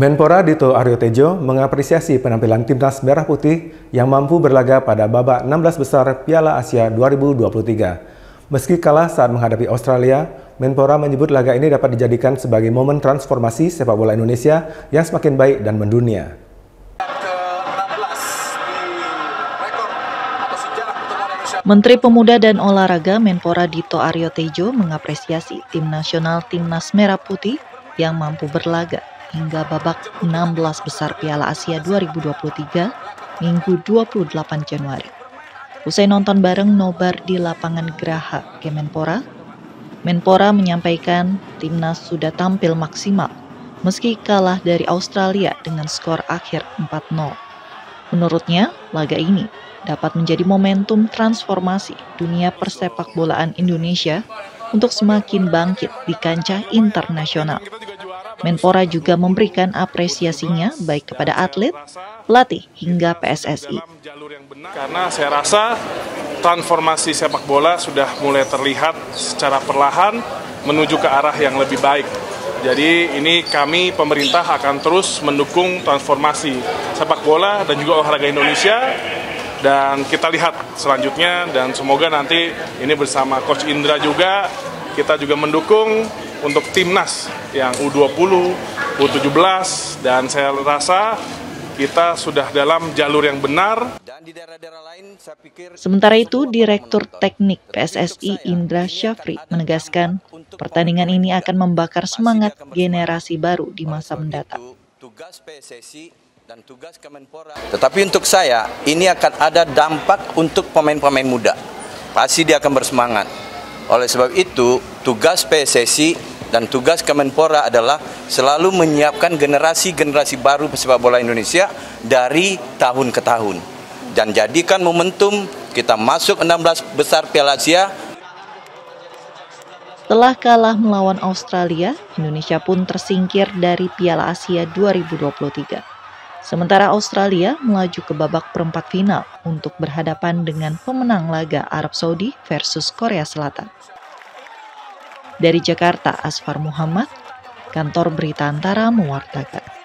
Menpora Dito Aryo Tejo mengapresiasi penampilan timnas Merah Putih yang mampu berlaga pada babak 16 besar Piala Asia 2023. Meski kalah saat menghadapi Australia, Menpora menyebut laga ini dapat dijadikan sebagai momen transformasi sepak bola Indonesia yang semakin baik dan mendunia. Menteri Pemuda dan Olahraga Menpora Dito Aryo Tejo mengapresiasi tim nasional Timnas Merah Putih yang mampu berlaga hingga babak 16 besar Piala Asia 2023 Minggu 28 Januari. Usai nonton bareng nobar di lapangan Geraha Kemenpora, Menpora menyampaikan timnas sudah tampil maksimal meski kalah dari Australia dengan skor akhir 4-0. Menurutnya, laga ini dapat menjadi momentum transformasi dunia persepak bolaan Indonesia untuk semakin bangkit di kancah internasional. Menpora juga memberikan apresiasinya baik kepada atlet, pelatih, hingga PSSI. Karena saya rasa transformasi sepak bola sudah mulai terlihat secara perlahan menuju ke arah yang lebih baik. Jadi ini kami pemerintah akan terus mendukung transformasi sepak bola dan juga olahraga Indonesia dan kita lihat selanjutnya dan semoga nanti ini bersama Coach Indra juga kita juga mendukung untuk timnas yang U20, U17 dan saya rasa kita sudah dalam jalur yang benar. Sementara itu, Direktur Teknik PSSI Indra Syafri menegaskan pertandingan ini akan membakar semangat generasi baru di masa mendatang. Tetapi untuk saya, ini akan ada dampak untuk pemain-pemain muda. Pasti dia akan bersemangat. Oleh sebab itu, tugas PSSI dan tugas Kemenpora adalah selalu menyiapkan generasi-generasi baru sepak bola Indonesia dari tahun ke tahun. Dan jadikan momentum kita masuk 16 besar Piala Asia. Setelah kalah melawan Australia, Indonesia pun tersingkir dari Piala Asia 2023. Sementara Australia melaju ke babak perempat final untuk berhadapan dengan pemenang laga Arab Saudi versus Korea Selatan. Dari Jakarta, Asfar Muhammad, Kantor Berita Antara mewartakan.